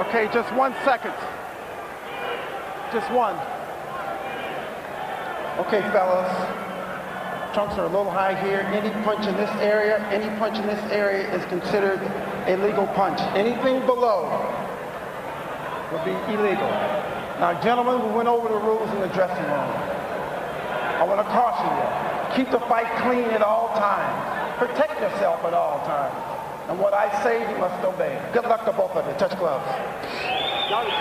Okay, just one second. Just one. Okay, fellas. Trunks are a little high here. Any punch in this area, any punch in this area is considered a legal punch. Anything below will be illegal. Now, gentlemen, we went over the rules in the dressing room. I want to caution you. Keep the fight clean at all times. Protect yourself at all times. And what I say, you must obey. Good luck to both of you. Touch gloves.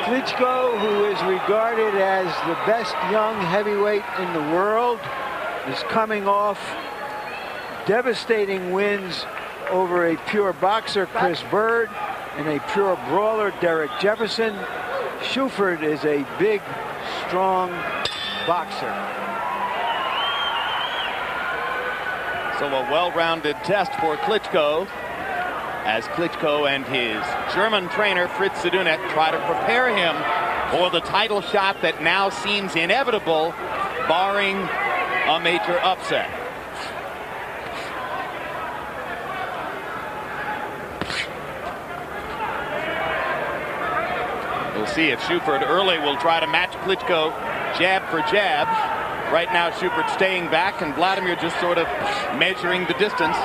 Klitschko, who is regarded as the best young heavyweight in the world, is coming off devastating wins over a pure boxer, Chris Byrd, and a pure brawler, Derek Jefferson. Shufford is a big, strong boxer. So a well-rounded test for Klitschko as Klitschko and his German trainer Fritz Sdunek try to prepare him for the title shot that now seems inevitable, barring a major upset. We'll see if Shufford early will try to match Klitschko jab for jab. Right now, Shufford staying back and Wladimir just sort of measuring the distance.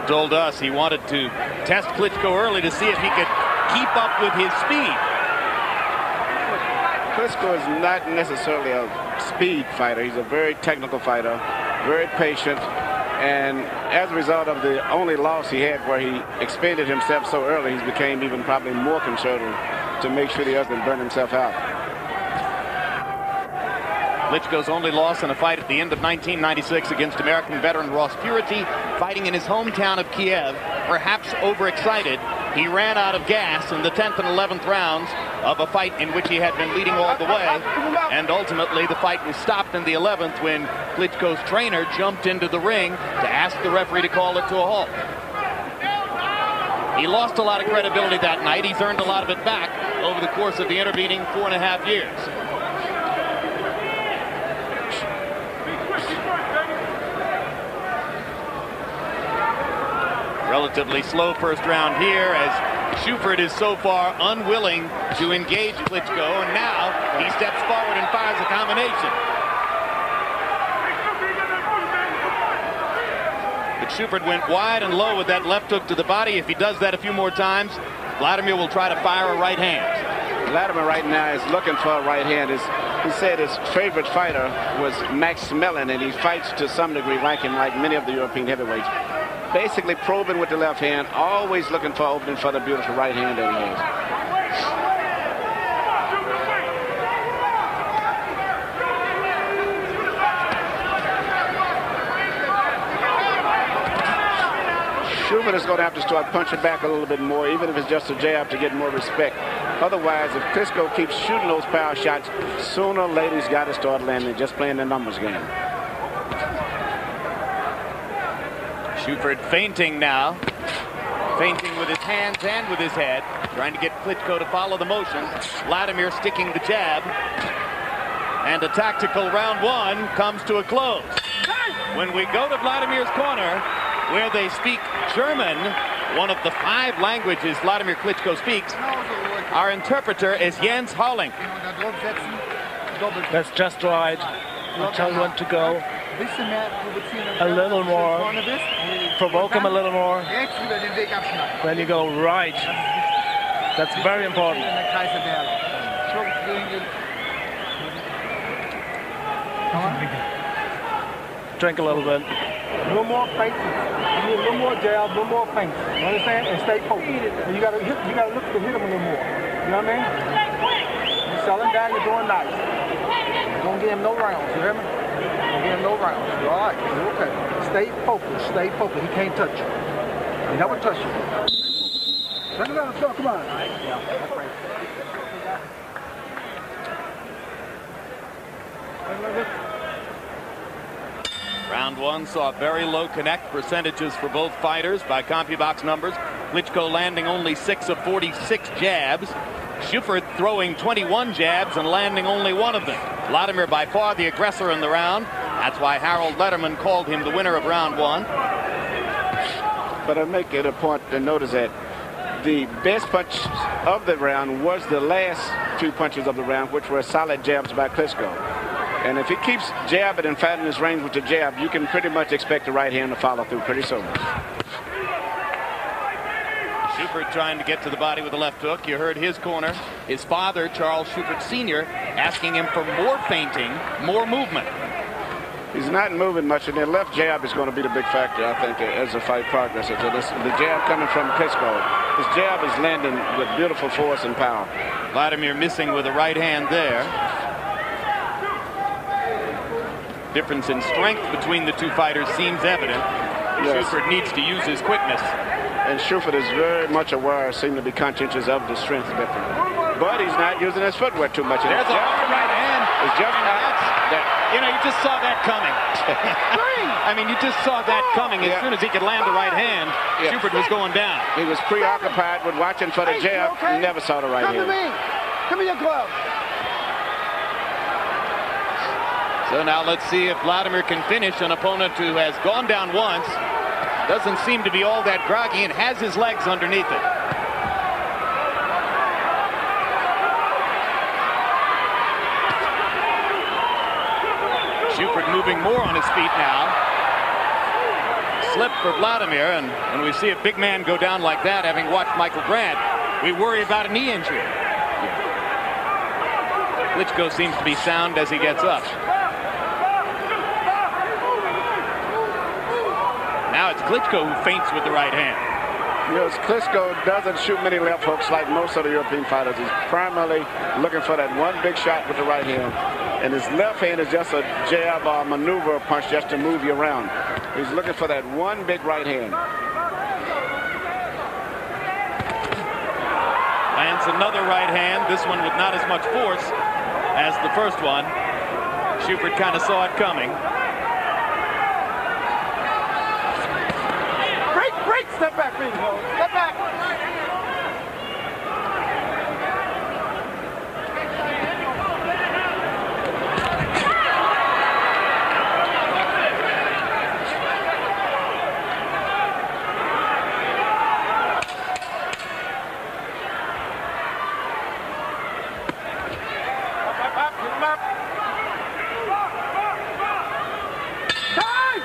Told us he wanted to test Klitschko early to see if he could keep up with his speed. Klitschko is not necessarily a speed fighter. He's a very technical fighter, very patient, and as a result of the only loss he had where he expended himself so early, he became even probably more conservative to make sure he doesn't burn himself out. Klitschko's only loss in a fight at the end of 1996 against American veteran Ross Puritty, fighting in his hometown of Kiev, perhaps overexcited. He ran out of gas in the 10th and 11th rounds of a fight in which he had been leading all the way. And ultimately, the fight was stopped in the 11th when Klitschko's trainer jumped into the ring to ask the referee to call it to a halt. He lost a lot of credibility that night. He's earned a lot of it back over the course of the intervening four and a half years. Relatively slow first round here as Shufford is so far unwilling to engage Klitschko, and now he steps forward and fires a combination. But Shufford went wide and low with that left hook to the body. If he does that a few more times, Wladimir will try to fire a right hand. Wladimir right now is looking for a right hand. He said his favorite fighter was Max Schmeling, and he fights to some degree like him, like many of the European heavyweights basically probing with the left hand, always looking for opening for the beautiful right hand that he has. Shufford is going to have to start punching back a little bit more, even if it's just a jab to get more respect. Otherwise, if Klitschko keeps shooting those power shots, sooner or later he's got to start landing, just playing the numbers game. Shufford fainting now. Fainting with his hands and with his head. Trying to get Klitschko to follow the motion. Wladimir sticking the jab. And a tactical round one comes to a close. When we go to Wladimir's corner, where they speak German, one of the five languages Wladimir Klitschko speaks, our interpreter is Jens Holling. That's just right. I'll tell you when to go a little more, provoke him a little more, then you go right. That's very important. Drink a little bit. No more feints. You need little more jab, little more feints. You understand? And stay focused. And you gotta hit, you gotta look to hit him a little more. You know what I mean? You're selling down, you're doing nice. Don't give him no rounds, you hear me? Him no rounds. All right. You're okay. Stay focused. Stay focused. He can't touch you. He never touch you. Come on. Round one saw very low connect percentages for both fighters by CompuBox numbers. Klitschko landing only 6 of 46 jabs. Shufford throwing 21 jabs and landing only one of them. Wladimir by far the aggressor in the round. That's why Harold Lederman called him the winner of round one. But I make it a point to notice that the best punch of the round was the last two punches of the round, which were solid jabs by Klitschko. And if he keeps jabbing and fighting his range with the jab, you can pretty much expect the right hand to follow through pretty soon. Shufford trying to get to the body with a left hook. You heard his corner. His father, Charles Shufford Sr., asking him for more feinting, more movement. He's not moving much, and the left jab is going to be the big factor, I think, as the fight progresses. So this, the jab coming from Klitschko. His jab is landing with beautiful force and power. Wladimir missing with a right hand there. Difference in strength between the two fighters seems evident. Yes. Shufford needs to use his quickness. And Shufford is very much aware, seem to be conscientious of the strength difference. But he's not using his footwork too much. And There's his a hard right hand. is just And out that's- there. You know, you just saw that coming. I mean, you just saw that coming. As Yeah. soon as he could land the right hand, Yeah. Shufford was going down. He was preoccupied with watching for the Hey, you jab. okay? Never saw the right Come to hand. me. Give me your glove. So now let's see if Wladimir can finish an opponent who has gone down once, doesn't seem to be all that groggy, and has his legs underneath it. Shufford moving more on his feet now. Slip for Wladimir, and when we see a big man go down like that, having watched Michael Grant, we worry about a knee injury. Klitschko seems to be sound as he gets up. Now it's Klitschko who feints with the right hand. Yes, Klitschko doesn't shoot many left hooks like most of the European fighters. He's primarily looking for that one big shot with the right hand. And his left hand is just a jab or maneuver punch just to move you around. He's looking for that one big right hand. Lands another right hand, this one with not as much force as the first one. Shufford kind of saw it coming. Step back, please. Step back. Up, up, up. Get him up. Time!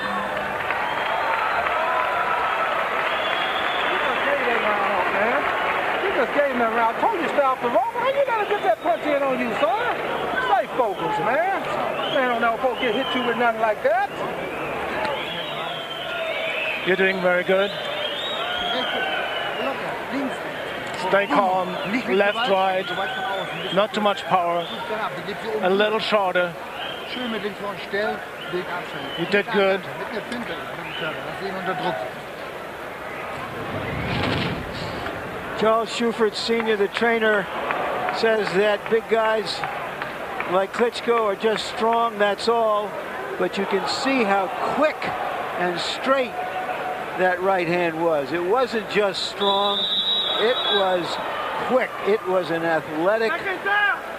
You just gave that round up, man. You just gave that round. I told you to stay off the rope. How you gotta get that punch in on you, son? Stay focused, man. Man don't never supposed to get hit you with nothing like that. You're doing very good. Stay calm. Left, right. Not too much power. A little shorter. Schön mit links vorne stellen, Weg abstellen. You did good. Charles Shufford Sr., the trainer, says that big guys like Klitschko are just strong, that's all. But you can see how quick and straight that right hand was. It wasn't just strong, it was quick. It was an athletic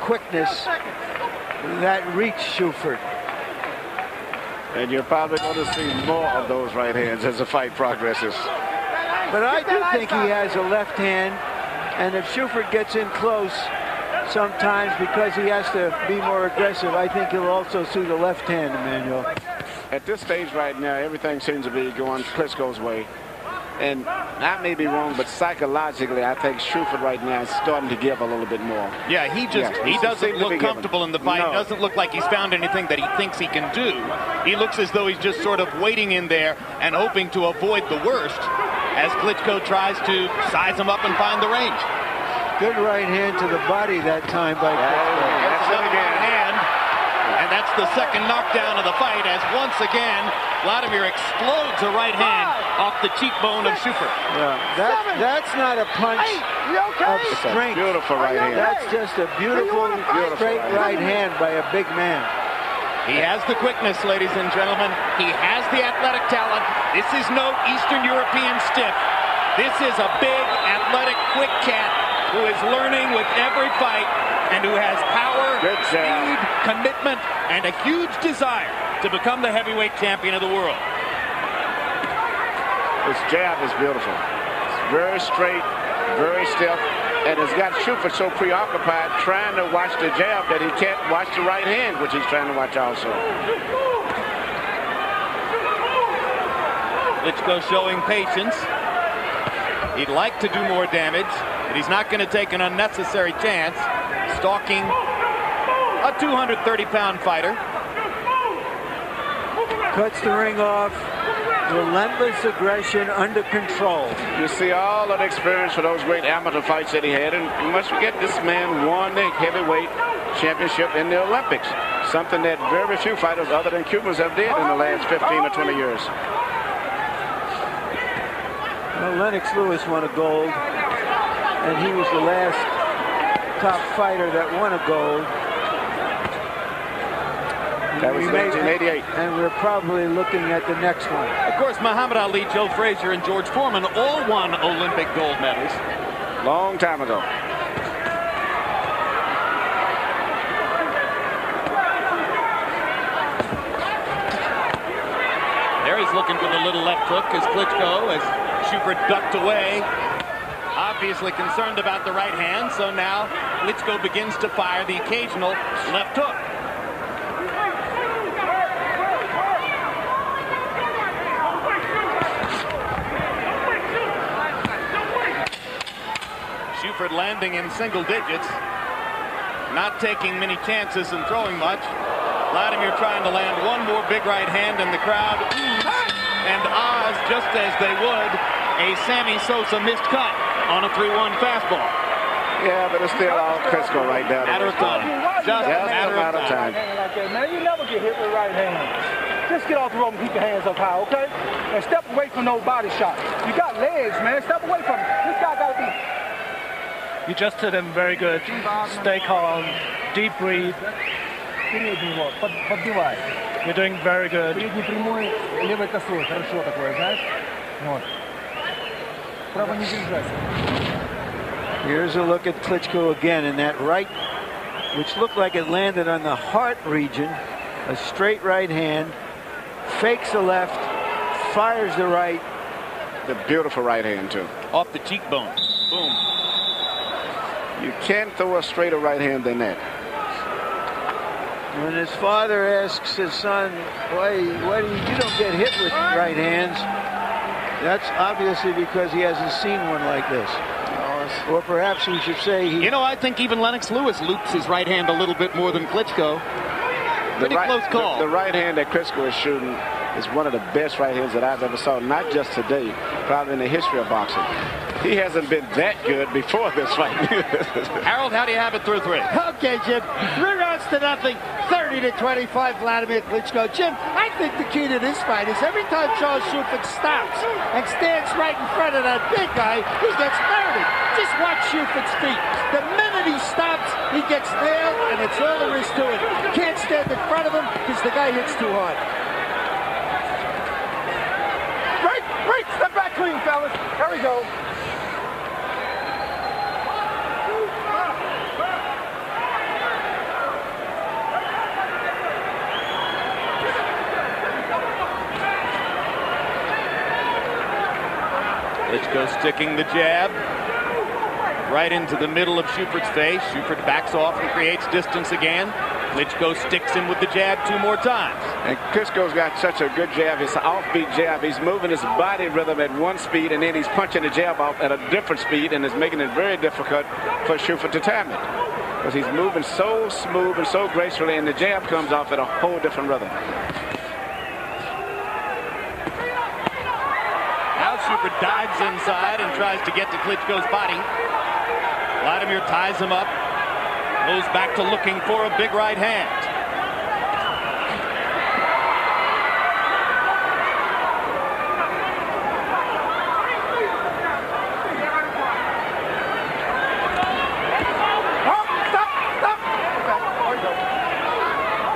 quickness that reached Shufford. And you're probably going to see more of those right hands as the fight progresses. But I do think he has a left hand, and if Shufford gets in close, sometimes because he has to be more aggressive, I think he'll also see the left hand, Emanuel. At this stage right now, everything seems to be going Klitschko's way. And I may be wrong, but psychologically, I think Shufford right now is starting to give a little bit more. Yeah, he just Yeah, he he doesn't look be given. comfortable in the fight. No. Doesn't look like he's found anything that he thinks he can do. He looks as though he's just sort of waiting in there and hoping to avoid the worst as Klitschko tries to size him up and find the range. Good right hand to the body that time by Klitschko. That's it Another right hand, and that's the second knockdown of the fight as once again Wladimir explodes a right hand off the cheekbone of Shufford. Yeah, that, that's not a punch Hey, okay? of It's a strength. beautiful right hand. That's just a beautiful, wanna straight right hand by a big man. He has the quickness, ladies and gentlemen. He has the athletic talent. This is no Eastern European stiff. This is a big, athletic, quick cat who is learning with every fight and who has power, Good speed, commitment, and a huge desire to become the heavyweight champion of the world. His jab is beautiful. It's very straight, very stiff, and it's got Shufford so preoccupied trying to watch the jab that he can't watch the right hand, which he's trying to watch also. Klitschko showing patience. He'd like to do more damage, but he's not going to take an unnecessary chance stalking a 230-pound fighter. Cuts the ring off. Relentless aggression under control. You see all of the experience for those great amateur fights that he had, and you must forget this man won the heavyweight championship in the Olympics, something that very few fighters other than Cubans have did in the last 15 or 20 years. Well, Lennox Lewis won a gold, and he was the last top fighter that won a gold. That was We may- 1988. And we're probably looking at the next one. Of course, Muhammad Ali, Joe Frazier, and George Foreman all won Olympic gold medals. Long time ago. There he's looking for the little left hook as Klitschko, as Shufford ducked away. Obviously concerned about the right hand, so now Klitschko begins to fire the occasional left hook. Shufford landing in single digits, not taking many chances and throwing much. Wladimir trying to land one more big right hand and the crowd and Oz, just as they would a Sammy Sosa missed cut on a 3-1 fastball. Yeah, but it's still all Klitschko right now. Matter of time. Just Just a a matter of matter of time. time. Like that, man. You never get hit with right hand. Just get off the rope and keep your hands up high, okay? And step away from no body shots. You got legs, man. Step away from him. This guy got to be You just hit him very good. Stay calm. Deep breathe. Передний вот, под- подбивай. You're doing very good. Передний прямой, левой косой. Хорошо такое, знаешь? Вот. Право не держать. Here's a look at Klitschko again in that right, which looked like it landed on the heart region. A straight right hand, fakes the left, fires the right. The beautiful right hand, too. Off the cheekbone. Boom. You can't throw a straighter right hand than that. When his father asks his son, why, why do you, you don't get hit with right hands? That's obviously because he hasn't seen one like this. Or perhaps we should say he You know, I think even Lennox Lewis loops his right hand a little bit more than Klitschko. Pretty right, close call. The, the right hand that Klitschko is shooting is one of the best right hands that I've ever saw, not just today, probably in the history of boxing. He hasn't been that good before this fight. Harold, how do you have it through three? Okay, Jim. Three rounds to nothing. 30 to 25, Wladimir Klitschko. Jim, I think the key to this fight is every time Charles Shufford stops and stands right in front of that big guy, he gets murdered. Just watch Shufford's feet. The minute he stops, he gets nailed, and it's all there is to it. Can't stand in front of him because the guy hits too hard. Break, break, step back clean, fellas. There we go. Sticking the jab right into the middle of Shufford's face. Shufford backs off and creates distance again. Klitschko sticks him with the jab two more times. and Klitschko's got such a good jab. It's an offbeat jab. He's moving his body rhythm at one speed, and then he's punching the jab off at a different speed, and it's making it very difficult for Shufford to time it. Because he's moving so smooth and so gracefully, and the jab comes off at a whole different rhythm. Now Shufford dives inside and tries to get to Klitschko's body. Wladimir ties him up, goes back to looking for a big right hand.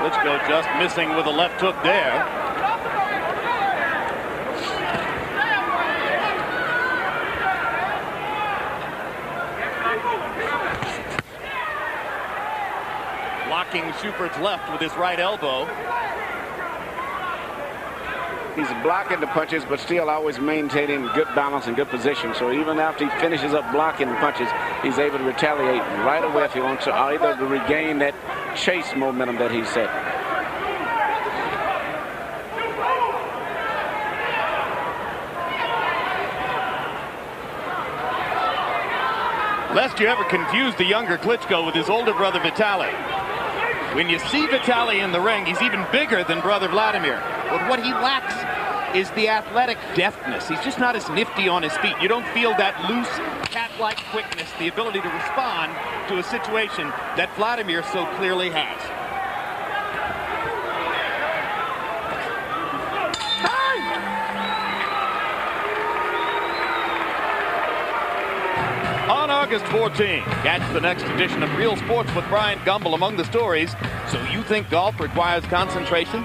Klitschko just missing with a left hook there. Attacking Shufford's left with his right elbow. He's blocking the punches, but still always maintaining good balance and good position. So even after he finishes up blocking the punches, he's able to retaliate right away if he wants to, either to regain that chase momentum that he set. Lest you ever confuse the younger Klitschko with his older brother Vitaly. When you see Vitaly in the ring, he's even bigger than brother Wladimir. But what he lacks is the athletic deftness. He's just not as nifty on his feet. You don't feel that loose, cat-like quickness, the ability to respond to a situation that Wladimir so clearly has. August 14, catch the next edition of Real Sports with Bryant Gumbel among the stories. So you think golf requires concentration?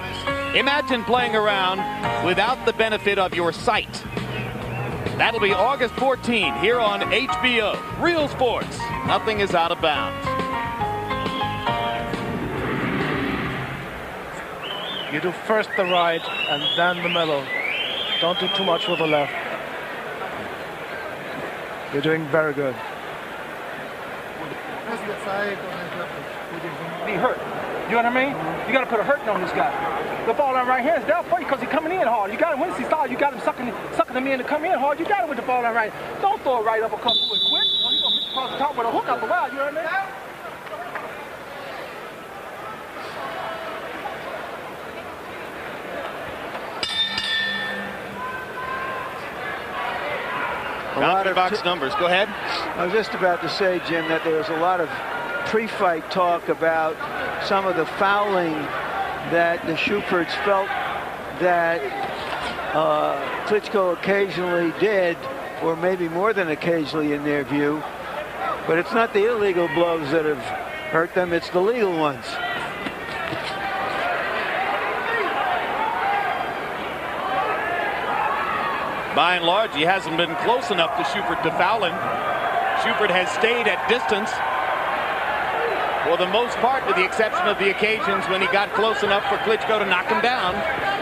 Imagine playing around without the benefit of your sight. That'll be August 14 here on HBO. Real Sports. Nothing is out of bounds. You do first the right and then the middle. Don't do too much with the left. You're doing very good. Be hurt. You know what I mean? You got to put a hurting on this guy. The ball on right hand is down for you because he's coming in hard. You got him once he started, you got him sucking, sucking him in to come in hard. You got him with the ball on right. Don't throw it right up a couple quick. Oh, or you gonna hit across the top with a hook out the wild. You know what I mean? A lot of box numbers. Go ahead. I was just about to say, Jim, that there was a lot of pre-fight talk about some of the fouling that the Shuffords felt that uh, Klitschko occasionally did, or maybe more than occasionally in their view. But it's not the illegal blows that have hurt them, it's the legal ones. By and large, he hasn't been close enough to Shufford to foul him. Shufford has stayed at distance for the most part, with the exception of the occasions when he got close enough for Klitschko to knock him down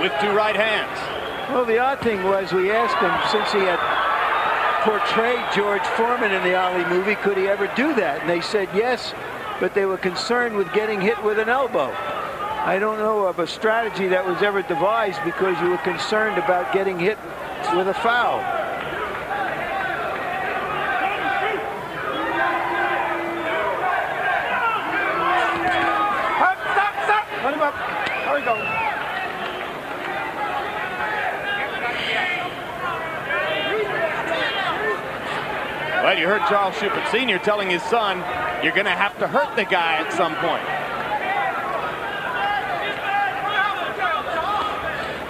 with two right hands. Well, the odd thing was we asked him, since he had portrayed George Foreman in the Ali movie, could he ever do that? And they said yes, but they were concerned with getting hit with an elbow. I don't know of a strategy that was ever devised because you were concerned about getting hit with a foul. Stop, stop, stop. Let him up. There we go. Well, you heard Charles Shufford Sr. telling his son, you're going to have to hurt the guy at some point.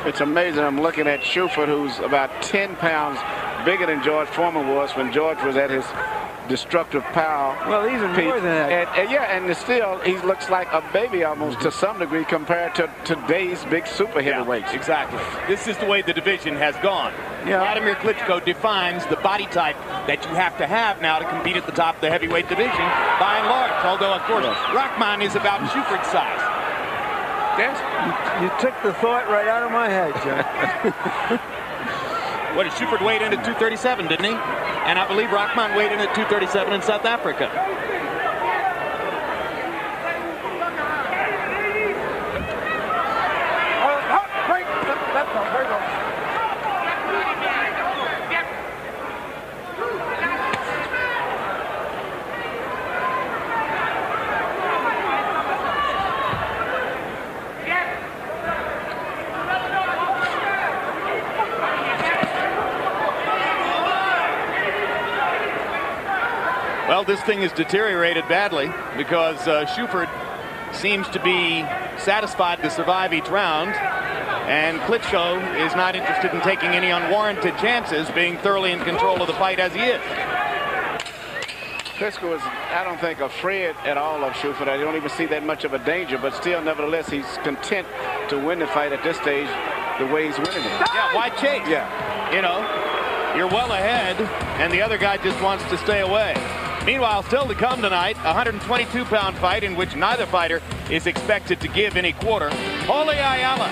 It's amazing. I'm looking at Shufford, who's about 10 pounds bigger than George Foreman was when George was at his destructive power. Well, even peak. more than that. And, and yeah, and still, he looks like a baby almost to mm-hmm. some degree compared to today's big super heavyweights. Exactly. This is the way the division has gone. Yeah. Wladimir Klitschko defines the body type that you have to have now to compete at the top of the heavyweight division, by and large. Although, of course, Rahman is about Shufford's size. Yes. You took the thought right out of my head, John. What did Shufford weighed in at 237, didn't he? And I believe Rahman weighed in at 237 in South Africa. Uh, hop, break. That, that's one. There you go. Well, this thing has deteriorated badly because uh, seems to be satisfied to survive each round. And Klitschko is not interested in taking any unwarranted chances, being thoroughly in control of the fight as he is. Klitschko is, I don't think, afraid at all of Shufford. I don't even see that much of a danger, but still, nevertheless, he's content to win the fight at this stage the way he's winning it. Yeah, why chase? Yeah. You know, you're well ahead, and the other guy just wants to stay away. Meanwhile, still to come tonight, a 122-pound fight in which neither fighter is expected to give any quarter. Paulie Ayala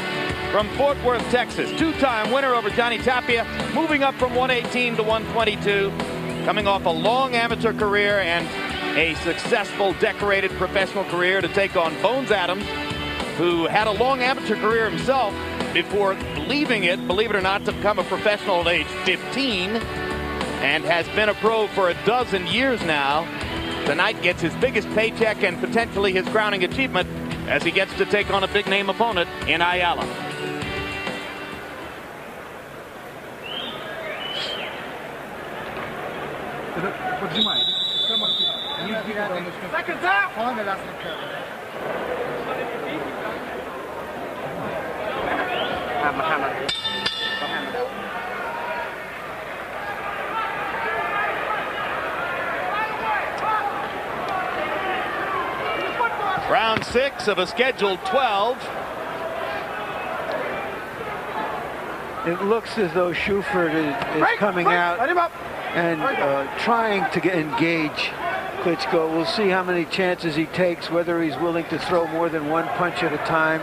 from Fort Worth, Texas, two-time winner over Johnny Tapia, moving up from 118 to 122, coming off a long amateur career and a successful decorated professional career to take on Bones Adams, who had a long amateur career himself before leaving it, believe it or not, to become a professional at age 15 and has been a pro for a dozen years now. Tonight gets his biggest paycheck and potentially his crowning achievement as he gets to take on a big name opponent in Ayala. Seconds out! Six of a scheduled 12. It looks as though Shufford is, is Break, coming break, out Let him up. and uh, trying to get, engage Klitschko. We'll see how many chances he takes, whether he's willing to throw more than one punch at a time,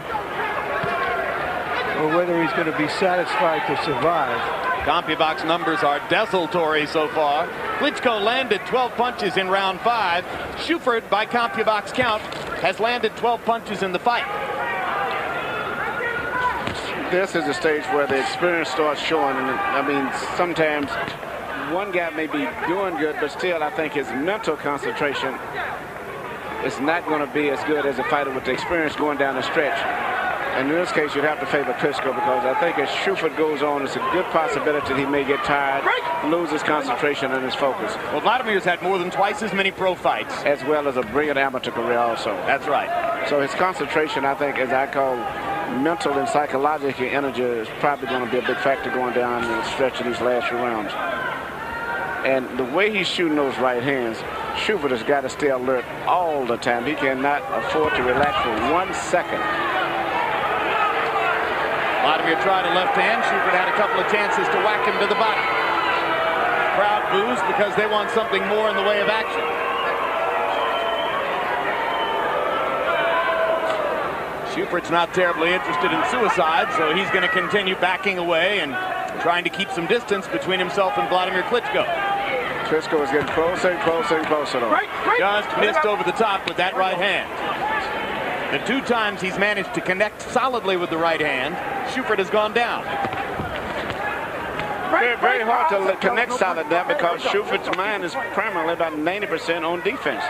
or whether he's going to be satisfied to survive. CompuBox numbers are desultory so far. Klitschko landed 12 punches in round five. Shufford, by CompuBox count, has landed 12 punches in the fight. This is a stage where the experience starts showing. And I mean, sometimes one guy may be doing good, but still, I think his mental concentration is not going to be as good as a fighter with the experience going down the stretch. And in this case, you'd have to favor Klitschko because I think as Shufford goes on, it's a good possibility that he may get tired, lose his concentration and his focus, Well, Wladimir's had more than twice as many pro fights. as well as a brilliant amateur career also. That's right. So his concentration, I think, as I call mental and psychological energy, is probably going to be a big factor going down the stretch of these last few rounds. And the way he's shooting those right hands, Shufford has got to stay alert all the time. He cannot afford to relax for one second. Wladimir tried a left hand. Shufford had a couple of chances to whack him to the body. Crowd boos because they want something more in the way of action. Shufford's not terribly interested in suicide, so he's going to continue backing away and trying to keep some distance between himself and Wladimir Klitschko. Klitschko is getting closer and closer and closer. Though. Just missed over the top with that right hand. The two times he's managed to connect solidly with the right hand, Shufford has gone down. Very, very hard to connect solid there because Shufford's mind is primarily about 90% on defense.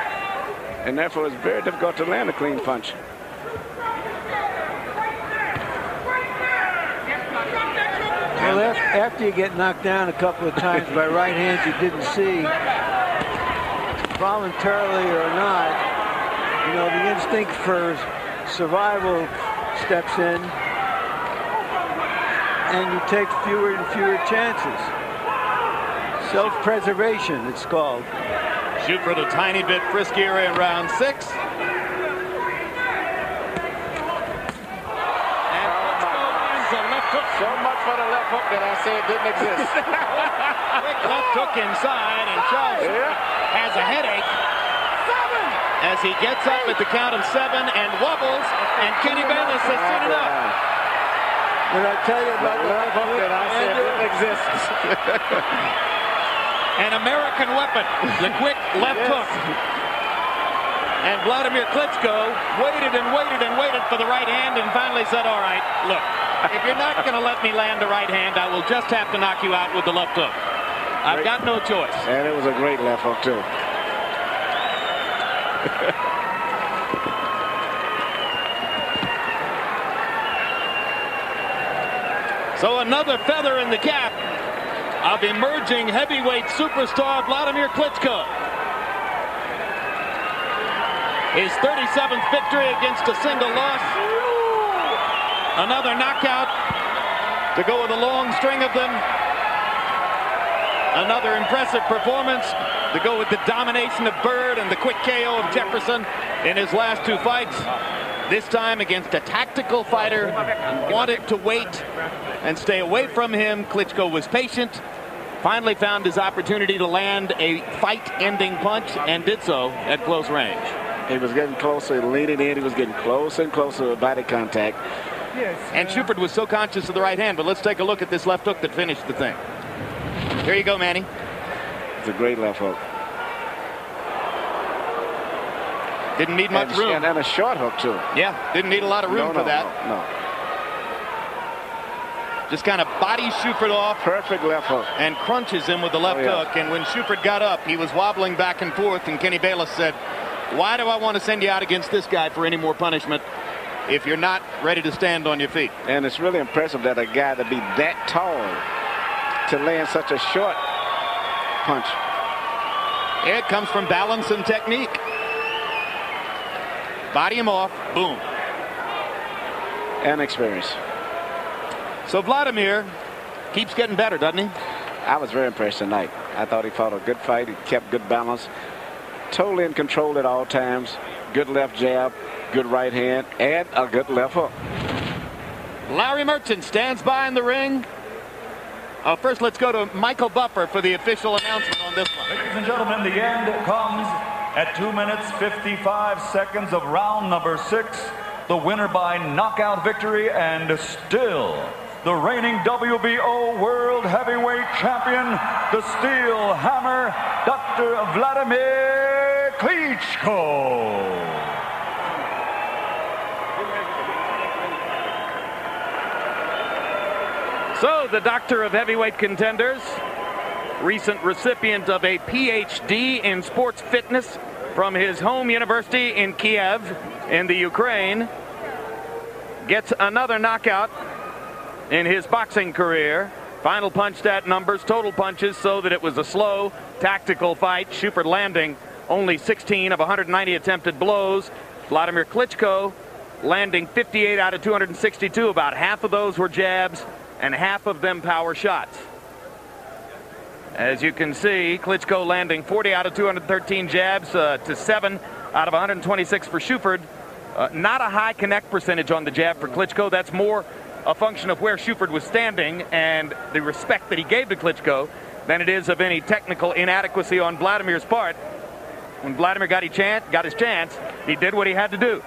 And therefore, it's very difficult to land a clean punch. Well, after you get knocked down a couple of times by right hands you didn't see, voluntarily or not, you know, the instinct for survival steps in, and you take fewer and fewer chances. Self-preservation, it's called. Shufford a tiny bit friskier in round six. And Klitschko lands a left hook. So much for the left hook that I said didn't exist. Left hook inside, and Charles Shufford has a headache as he gets up at the count of seven and wobbles, and Kenny Bayless has seen enough. When I tell you about the left hook that I said didn't exist. An American weapon, the quick left hook. And Wladimir Klitschko waited and waited and waited for the right hand and finally said, all right, look, if you're not going to let me land the right hand, I will just have to knock you out with the left hook. I've got no choice. and it was a great left hook, too. So another feather in the cap of emerging heavyweight superstar Wladimir Klitschko. His 37th victory against a single loss. Another knockout to go with a long string of them. Another impressive performance to go with the domination of Byrd and the quick KO of Jefferson in his last two fights. This time against a tactical fighter wanted to wait and stay away from him. Klitschko was patient finally found his opportunity to land a fight-ending punch and did so at close range. He was getting closer, leaning in. He was getting closer and closer with body contact. Yes, And Shufford was so conscious of the right hand, but let's take a look at this left hook that finished the thing. Here you go, Manny. It's a great left hook. Didn't need much and, room. And, and, a short hook, too. Yeah, didn't need a lot of room no, for that. No, no. Just kind of body Shufford off. Perfect left hook. And crunches him with the left oh, yeah. hook. And when Shufford got up, he was wobbling back and forth. And Kenny Bayless said, why do I want to send you out against this guy for any more punishment if you're not ready to stand on your feet? And it's really impressive that a guy to be that tall to land such a short punch. It comes from balance and technique. Body him off, boom. And experience. So Wladimir keeps getting better, doesn't he? I was very impressed tonight. I thought he fought a good fight. He kept good balance. Totally in control at all times. Good left jab, good right hand, and a good left hook. Larry Merchant stands by in the ring. Uh, first, let's go to Michael Buffer for the official announcement on this one. Ladies and gentlemen, the end comes at 2 minutes 55 seconds of round number six. The winner by knockout victory and still the reigning WBO World Heavyweight Champion, the Steel Hammer, Dr. Wladimir Klitschko. So, the Doctor of Heavyweight Contenders, recent recipient of a PhD in sports fitness from his home university in Kiev in the Ukraine, gets another knockout in his boxing career. Final punch stat numbers, total punches, so that it was a slow, tactical fight. Shufford landing only 16 of 190 attempted blows. Wladimir Klitschko landing 58 out of 262. About half of those were jabs and half of them power shots. As you can see, Klitschko landing 40 out of 213 jabs uh, to 7 out of 126 for Shufford. Uh, not a high connect percentage on the jab for Klitschko. That's more a function of where Shufford was standing and the respect that he gave to Klitschko than it is of any technical inadequacy on Wladimir's part. When Wladimir got, chance, got his chance, he did what he had to do.